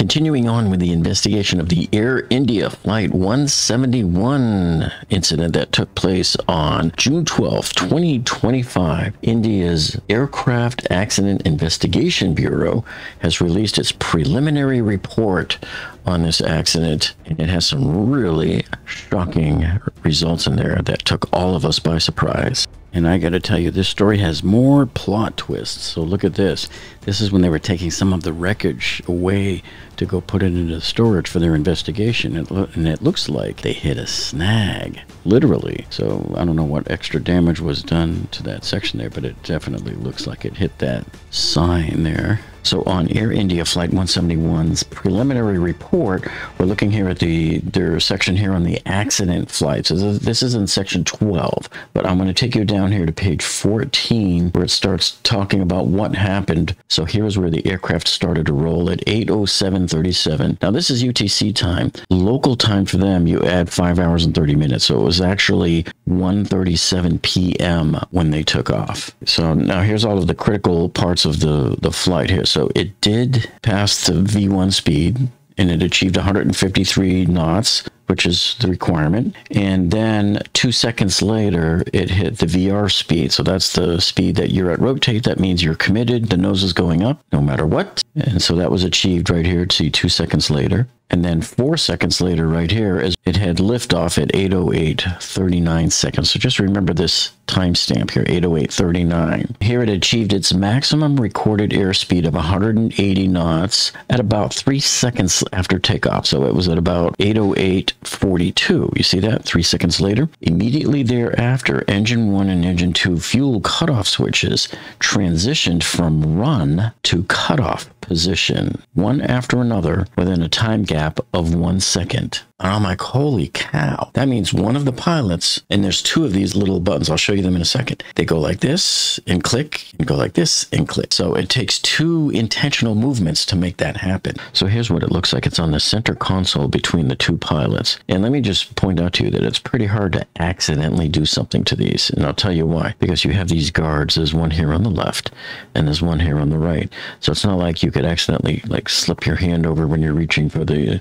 Continuing on with the investigation of the Air India Flight 171 incident that took place on June 12, 2025, India's Aircraft Accident Investigation Bureau has released its preliminary report on this accident, and it has some really shocking results in there that took all of us by surprise. And I got to tell you, this story has more plot twists. So look at this. This is when they were taking some of the wreckage away to go put it into storage for their investigation. It and it looks like they hit a snag, literally. So I don't know what extra damage was done to that section there, but it definitely looks like it hit that sign there. So on Air India Flight 171's preliminary report, we're looking here at the their section here on the accident flights. So this is in section 12, but I'm going to take you down here to page 14 where it starts talking about what happened. So here's where the aircraft started to roll at 8:07:37. Now this is UTC time. Local time for them, you add 5 hours and 30 minutes. So it was actually 1:37 p.m. when they took off. So now here's all of the critical parts of the the flight here. So it did pass the V1 speed and it achieved 153 knots, which is the requirement. And then two seconds later, it hit the VR speed. So that's the speed that you're at rotate. That means you're committed. The nose is going up no matter what. And so that was achieved right here. See, two seconds later. And then four seconds later, right here, is it had liftoff at 808.39 seconds. So just remember this timestamp here, 808.39. Here it achieved its maximum recorded airspeed of 180 knots at about three seconds after takeoff. So it was at about 808.42. You see that? Three seconds later. Immediately thereafter, engine one and engine two fuel cutoff switches transitioned from run to cutoff position, one after another, within a time gap of one second. And I'm like, holy cow. That means one of the pilots, and there's two of these little buttons. I'll show you them in a second. They go like this and click, and go like this and click. So it takes two intentional movements to make that happen. So here's what it looks like. It's on the center console between the two pilots. And let me just point out to you that it's pretty hard to accidentally do something to these. And I'll tell you why. Because you have these guards. There's one here on the left, and there's one here on the right. So it's not like you could accidentally like slip your hand over when you're reaching for the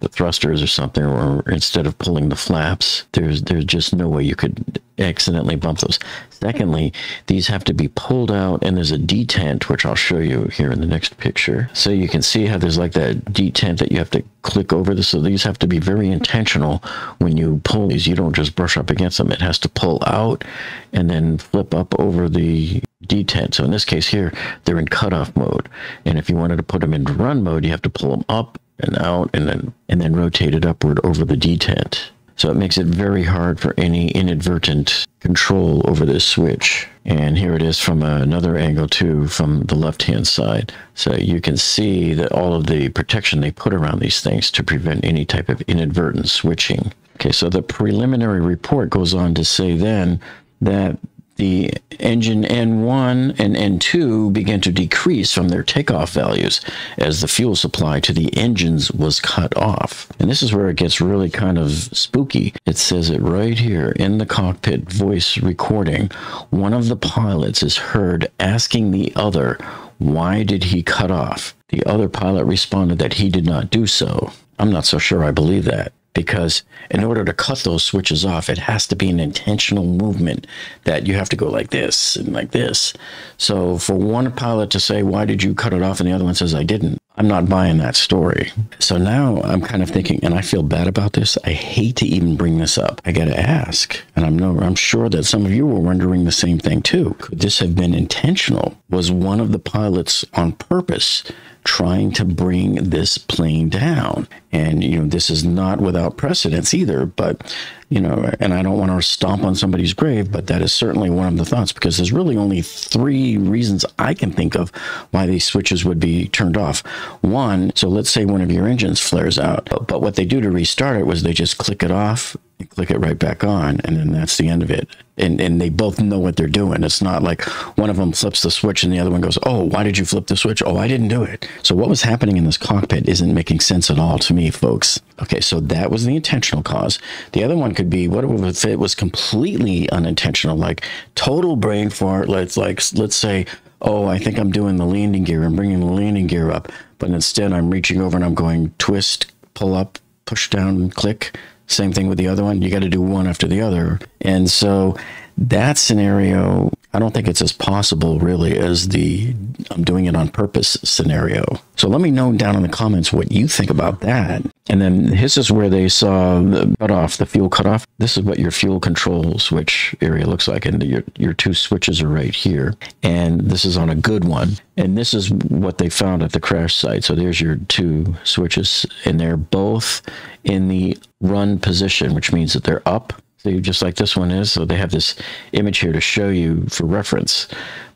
the thrusters or something, or instead of pulling the flaps, there's there's just no way you could accidentally bump those. Secondly, these have to be pulled out, and there's a detent, which I'll show you here in the next picture. So you can see how there's like that detent that you have to click over this. So these have to be very intentional when you pull these. You don't just brush up against them. It has to pull out and then flip up over the detent. So in this case here, they're in cutoff mode. And if you wanted to put them into run mode, you have to pull them up and out and then and then rotate it upward over the detent. So it makes it very hard for any inadvertent control over this switch. And here it is from another angle too, from the left-hand side. So you can see that all of the protection they put around these things to prevent any type of inadvertent switching. Okay, so the preliminary report goes on to say then that the engine N1 and N2 began to decrease from their takeoff values as the fuel supply to the engines was cut off. And this is where it gets really kind of spooky. It says it right here in the cockpit voice recording. One of the pilots is heard asking the other, Why did he cut off? The other pilot responded that he did not do so. I'm not so sure I believe that because in order to cut those switches off, it has to be an intentional movement that you have to go like this and like this. So for one pilot to say, Why did you cut it off? and the other one says, I didn't, I'm not buying that story. So now I'm kind of thinking, and I feel bad about this. I hate to even bring this up. I got to ask, and I'm no, I'm sure that some of you were wondering the same thing too. Could this have been intentional? Was one of the pilots on purpose trying to bring this plane down. And, you know, this is not without precedence either, but, you know, and I don't want to stomp on somebody's grave, but that is certainly one of the thoughts because there's really only three reasons I can think of why these switches would be turned off. One, so let's say one of your engines flares out, but what they do to restart it was they just click it off click it right back on and then that's the end of it. And and they both know what they're doing. It's not like one of them flips the switch and the other one goes oh why did you flip the switch? Oh i didn't do it. So what was happening in this cockpit isn't making sense at all to me folks okay so that was the intentional cause the other one could be what if it was completely unintentional like total brain fart let's like let's say oh i think i'm doing the landing gear i'm bringing the landing gear up but instead I'm reaching over and I'm going twist, pull up, push down, click. Same thing with the other one. You got to do one after the other. And so that scenario, I don't think it's as possible really as the I'm doing it on purpose scenario. So let me know down in the comments what you think about that. And then this is where they saw the cutoff, the fuel cutoff. This is what your fuel control switch area looks like. And your, your two switches are right here. And this is on a good one. And this is what they found at the crash site. So there's your two switches and they're both in the run position, which means that they're up See, just like this one is. So they have this image here to show you for reference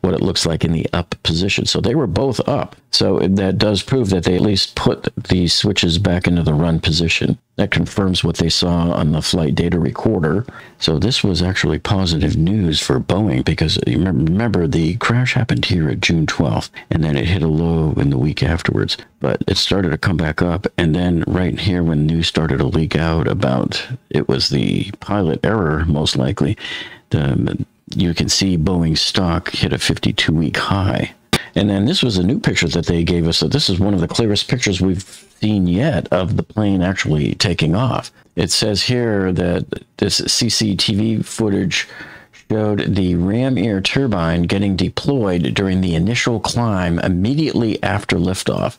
what it looks like in the up position. So they were both up. So that does prove that they at least put the switches back into the run position. That confirms what they saw on the flight data recorder. So this was actually positive news for Boeing because remember the crash happened here at June 12th and then it hit a low in the week afterwards. But it started to come back up. And then right here when news started to leak out about it was the pilot error, most likely, the you can see Boeing stock hit a 52 week high. And then this was a new picture that they gave us. So this is one of the clearest pictures we've seen yet of the plane actually taking off. It says here that this CCTV footage showed the ram air turbine getting deployed during the initial climb immediately after liftoff.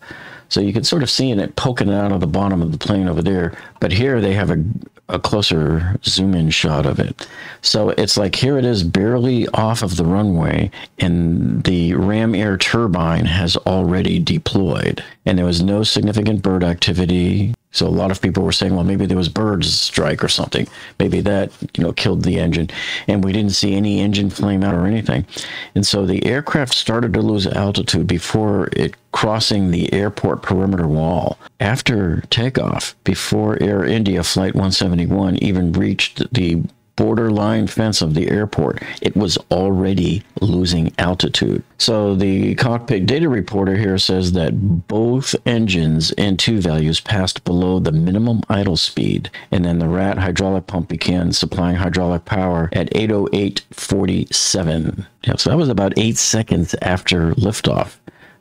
So you can sort of see it poking out of the bottom of the plane over there. But here they have a, a closer zoom in shot of it. So it's like here it is barely off of the runway, and the ram air turbine has already deployed. And there was no significant bird activity. So a lot of people were saying, well, maybe there was birds strike or something. Maybe that, you know, killed the engine. And we didn't see any engine flame out or anything. And so the aircraft started to lose altitude before it crossing the airport perimeter wall. After takeoff, before Air India Flight 171 even reached the borderline fence of the airport, it was already losing altitude. So the cockpit data reporter here says that both engines N2 values passed below the minimum idle speed, and then the RAT hydraulic pump began supplying hydraulic power at 808.47. Yeah, so that was about eight seconds after liftoff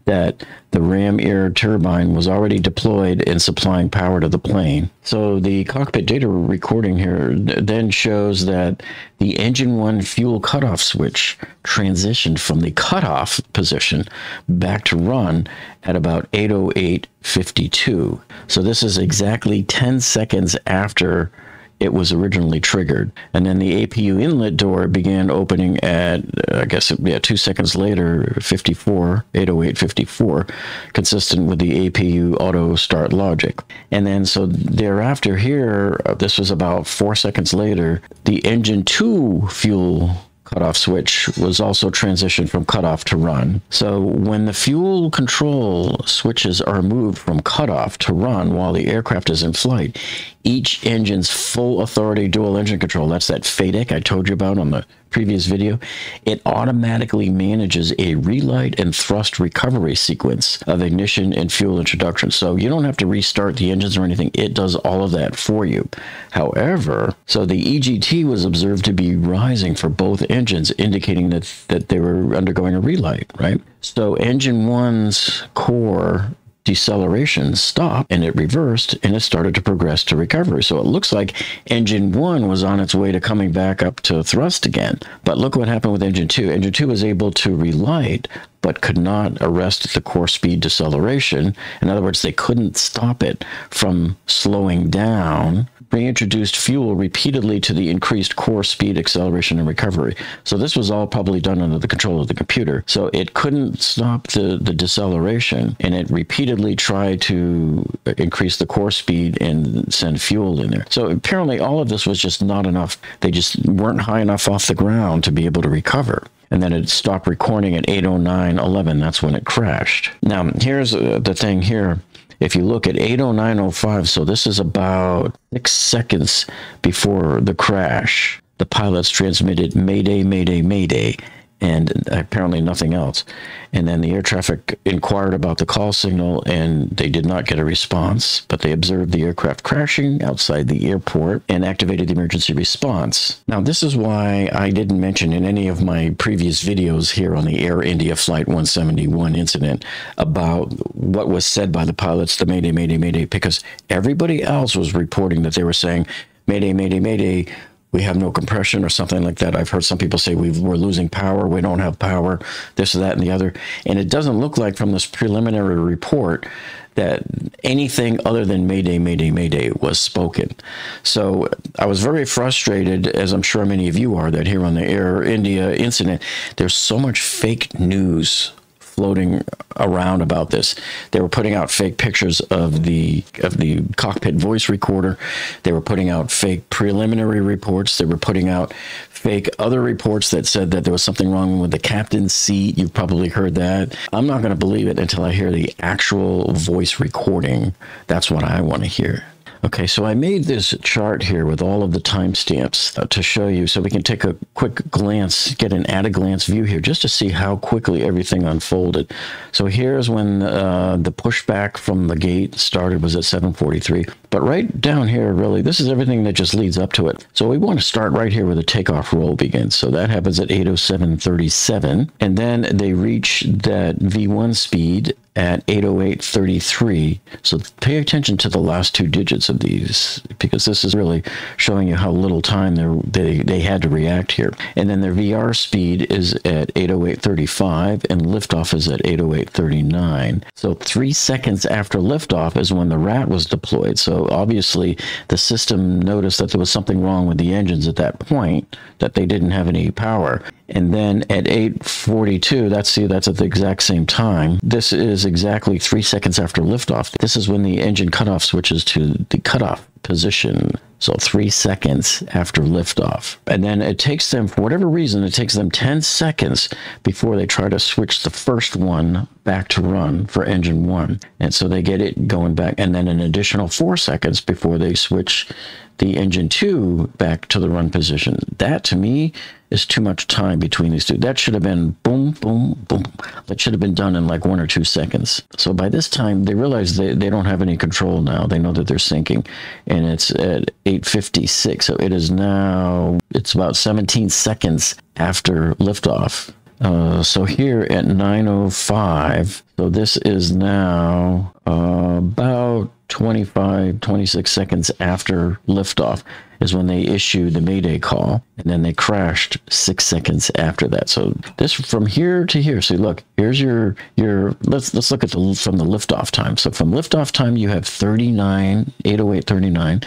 that the ram air turbine was already deployed and supplying power to the plane. So the cockpit data recording here then shows that the engine one fuel cutoff switch transitioned from the cutoff position back to run at about 808.52. So this is exactly 10 seconds after it was originally triggered. And then the APU inlet door began opening at, I guess, yeah, two seconds later, 54, 808 54, consistent with the APU auto start logic. And then so thereafter, here, uh, this was about four seconds later, the engine two fuel cutoff switch was also transitioned from cutoff to run. So when the fuel control switches are moved from cutoff to run while the aircraft is in flight, each engine's full authority dual engine control, that's that FADEC I told you about on the previous video, it automatically manages a relight and thrust recovery sequence of ignition and fuel introduction. So you don't have to restart the engines or anything. It does all of that for you. However, so the EGT was observed to be rising for both engines, indicating that, that they were undergoing a relight, right? So engine one's core deceleration stopped and it reversed and it started to progress to recovery. So it looks like engine one was on its way to coming back up to thrust again. But look what happened with engine two. Engine two was able to relight but could not arrest the core speed deceleration. In other words, they couldn't stop it from slowing down reintroduced fuel repeatedly to the increased core speed, acceleration, and recovery. So this was all probably done under the control of the computer. So it couldn't stop the, the deceleration, and it repeatedly tried to increase the core speed and send fuel in there. So apparently all of this was just not enough. They just weren't high enough off the ground to be able to recover and then it stopped recording at 809.11. That's when it crashed. Now, here's uh, the thing here if you look at 80905, so this is about six seconds before the crash, the pilots transmitted Mayday, Mayday, Mayday. And apparently nothing else. And then the air traffic inquired about the call signal and they did not get a response, but they observed the aircraft crashing outside the airport and activated the emergency response. Now, this is why I didn't mention in any of my previous videos here on the Air India Flight 171 incident about what was said by the pilots, the Mayday, Mayday, Mayday, because everybody else was reporting that they were saying, Mayday, Mayday, Mayday we have no compression or something like that. I've heard some people say we are losing power, we don't have power, this that and the other. And it doesn't look like from this preliminary report that anything other than Mayday, Mayday, Mayday was spoken. So I was very frustrated, as I'm sure many of you are, that here on the Air India incident, there's so much fake news floating around about this. They were putting out fake pictures of the of the cockpit voice recorder. They were putting out fake preliminary reports. They were putting out fake other reports that said that there was something wrong with the captain's seat. You've probably heard that. I'm not going to believe it until I hear the actual voice recording. That's what I want to hear. Okay, so I made this chart here with all of the timestamps uh, to show you so we can take a quick glance, get an at a glance view here just to see how quickly everything unfolded. So here's when uh, the pushback from the gate started was at 743. But right down here, really, this is everything that just leads up to it. So we want to start right here where the takeoff roll begins. So that happens at 807.37. And then they reach that V1 speed at 808.33. So pay attention to the last two digits of these because this is really showing you how little time they, they had to react here. And then their VR speed is at 808.35 and liftoff is at 808.39. So three seconds after liftoff is when the RAT was deployed. So obviously the system noticed that there was something wrong with the engines at that point, that they didn't have any power. And then at 8:42, that's see, that's at the exact same time. This is exactly three seconds after liftoff. This is when the engine cutoff switches to the cutoff position. So three seconds after liftoff. And then it takes them, for whatever reason, it takes them 10 seconds before they try to switch the first one back to run for engine one. And so they get it going back, and then an additional four seconds before they switch the engine two back to the run position. That to me is too much time between these two. That should have been boom, boom, boom. That should have been done in like one or two seconds. So by this time, they realize they, they don't have any control now. They know that they're sinking, and it's at 8:56. So it is now. It's about 17 seconds after liftoff. Uh, so here at 9:05. So this is now uh, about 25, 26 seconds after liftoff is when they issued the Mayday call, and then they crashed six seconds after that. So this from here to here. So look, here's your your. Let's let's look at the from the liftoff time. So from liftoff time, you have 39, 808, 39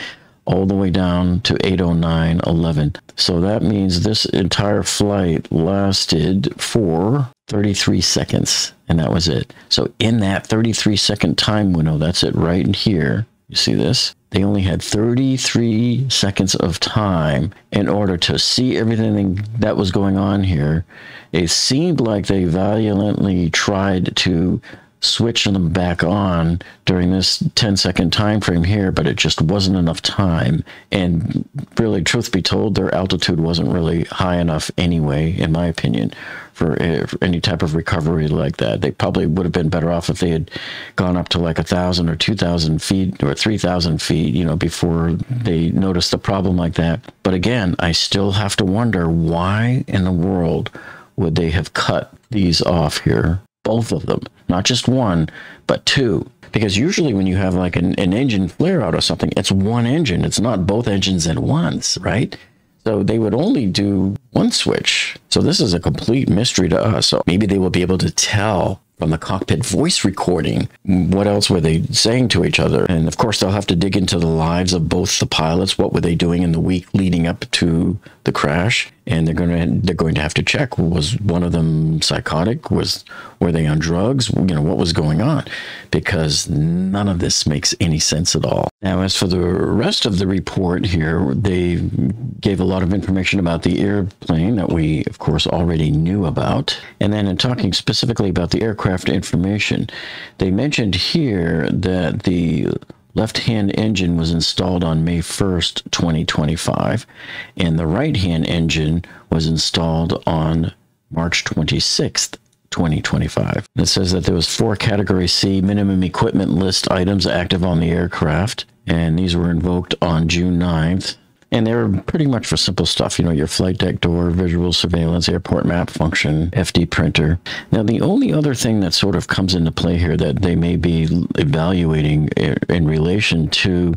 all the way down to 809.11. So that means this entire flight lasted for 33 seconds, and that was it. So in that 33 second time window, that's it right in here. You see this? They only had 33 seconds of time in order to see everything that was going on here. It seemed like they valiantly tried to switch them back on during this 10 second time frame here but it just wasn't enough time. And really truth be told their altitude wasn't really high enough anyway in my opinion for, uh, for any type of recovery like that. They probably would have been better off if they had gone up to like a thousand or two thousand feet or three thousand feet you know before they noticed a problem like that. But again i still have to wonder why in the world would they have cut these off here both of them, not just one, but two. Because usually when you have like an, an engine flare out or something, it's one engine. It's not both engines at once, right? So they would only do one switch. So this is a complete mystery to us. So maybe they will be able to tell from the cockpit voice recording. What else were they saying to each other? And of course, they'll have to dig into the lives of both the pilots. What were they doing in the week leading up to the crash? And they're going to they're going to have to check was one of them psychotic? Was were they on drugs? You know what was going on? Because none of this makes any sense at all. Now, as for the rest of the report here, they gave a lot of information about the airplane that we, of course, already knew about. And then in talking specifically about the aircraft aircraft information. They mentioned here that the left-hand engine was installed on May 1st, 2025, and the right-hand engine was installed on March 26th. 2025. It says that there was four category C minimum equipment list items active on the aircraft and these were invoked on June 9th and they're pretty much for simple stuff, you know, your flight deck door, visual surveillance, airport map function, FD printer. Now, the only other thing that sort of comes into play here that they may be evaluating in relation to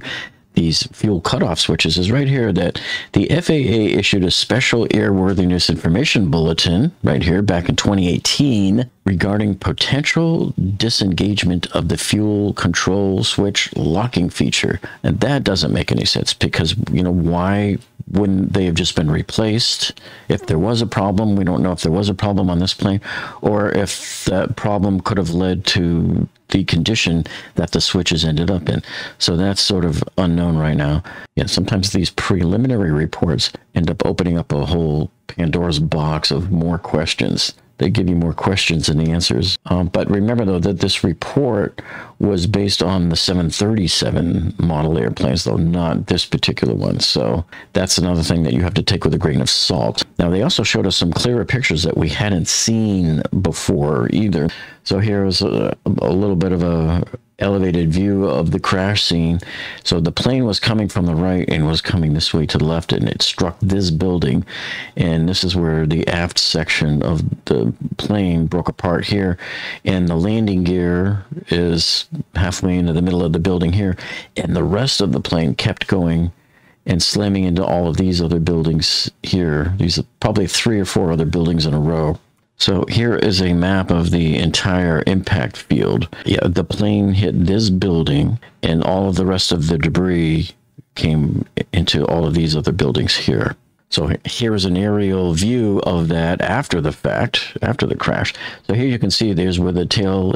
these fuel cutoff switches is right here that the FAA issued a special airworthiness information bulletin right here back in 2018 regarding potential disengagement of the fuel control switch locking feature. And that doesn't make any sense because, you know, why wouldn't they have just been replaced? If there was a problem, we don't know if there was a problem on this plane or if that problem could have led to the condition that the switches ended up in. So that's sort of unknown right now. Yeah, sometimes these preliminary reports end up opening up a whole Pandora's box of more questions they give you more questions than the answers. Um, but remember, though, that this report was based on the 737 model airplanes, though not this particular one. So that's another thing that you have to take with a grain of salt. Now, they also showed us some clearer pictures that we hadn't seen before either. So here's a, a little bit of a elevated view of the crash scene. So the plane was coming from the right and was coming this way to the left, and it struck this building. And this is where the aft section of the plane broke apart here. And the landing gear is halfway into the middle of the building here. And the rest of the plane kept going and slamming into all of these other buildings here. These are probably three or four other buildings in a row. So here is a map of the entire impact field. Yeah, the plane hit this building, and all of the rest of the debris came into all of these other buildings here. So here is an aerial view of that after the fact, after the crash. So here you can see there's where the tail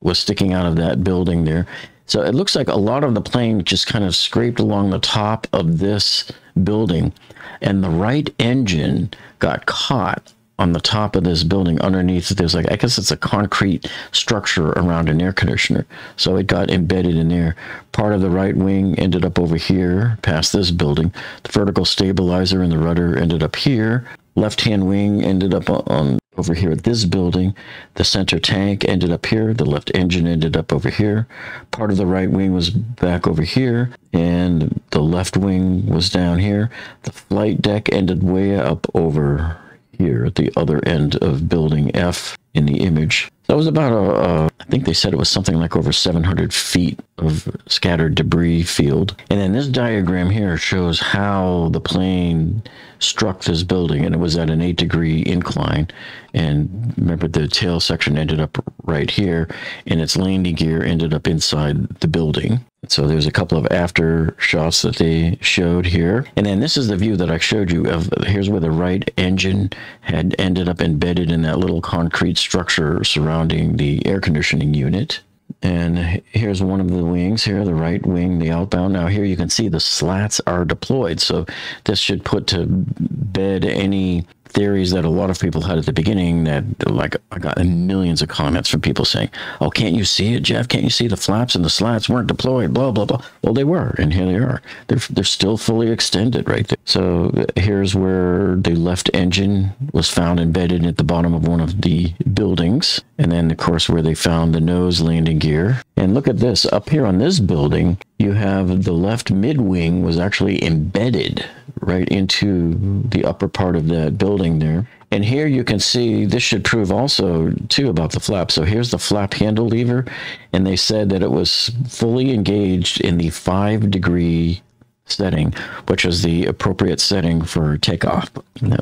was sticking out of that building there. So it looks like a lot of the plane just kind of scraped along the top of this building, and the right engine got caught on the top of this building underneath there's like i guess it's a concrete structure around an air conditioner. So it got embedded in there. Part of the right wing ended up over here past this building. The vertical stabilizer and the rudder ended up here. Left hand wing ended up on over here at this building. The center tank ended up here. The left engine ended up over here. Part of the right wing was back over here and the left wing was down here. The flight deck ended way up over here at the other end of building F in the image. That was about a, a, I think they said it was something like over 700 feet of scattered debris field. And then this diagram here shows how the plane struck this building, and it was at an eight degree incline. And remember, the tail section ended up right here, and its landing gear ended up inside the building. So there's a couple of after shots that they showed here. And then this is the view that I showed you of here's where the right engine had ended up embedded in that little concrete structure surrounding the air conditioning unit. And here's one of the wings here, the right wing, the outbound. Now here you can see the slats are deployed. So this should put to bed any theories that a lot of people had at the beginning that like I got millions of comments from people saying, "Oh, can't you see it, Jeff? Can't you see the flaps and the slats weren't deployed?" Blah blah blah. Well, they were, and here they are. They're they're still fully extended right there. So here's where the left engine was found embedded at the bottom of one of the buildings, and then of course where they found the nose landing gear. And look at this up here on this building. You have the left mid wing was actually embedded right into the upper part of that building there. And here you can see this should prove also too about the flap. So here's the flap handle lever, and they said that it was fully engaged in the five degree setting, which is the appropriate setting for takeoff.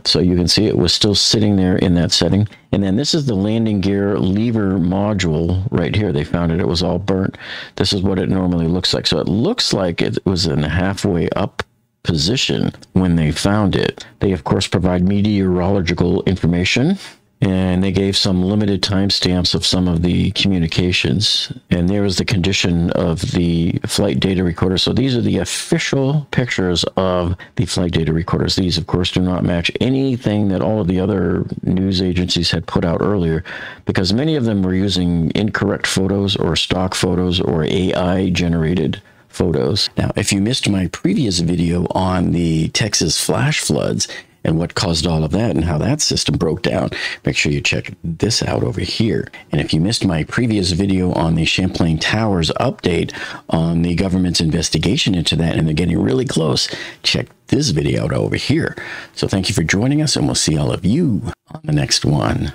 So you can see it was still sitting there in that setting. And then this is the landing gear lever module right here. They found it. It was all burnt. This is what it normally looks like. So it looks like it was in a halfway up position when they found it. They, of course, provide meteorological information and they gave some limited timestamps of some of the communications. And there was the condition of the flight data recorder. So these are the official pictures of the flight data recorders. These, of course, do not match anything that all of the other news agencies had put out earlier because many of them were using incorrect photos or stock photos or AI generated photos. Now, if you missed my previous video on the Texas flash floods, and what caused all of that and how that system broke down, make sure you check this out over here. And if you missed my previous video on the Champlain Towers update on the government's investigation into that, and they're getting really close, check this video out over here. So thank you for joining us, and we'll see all of you on the next one.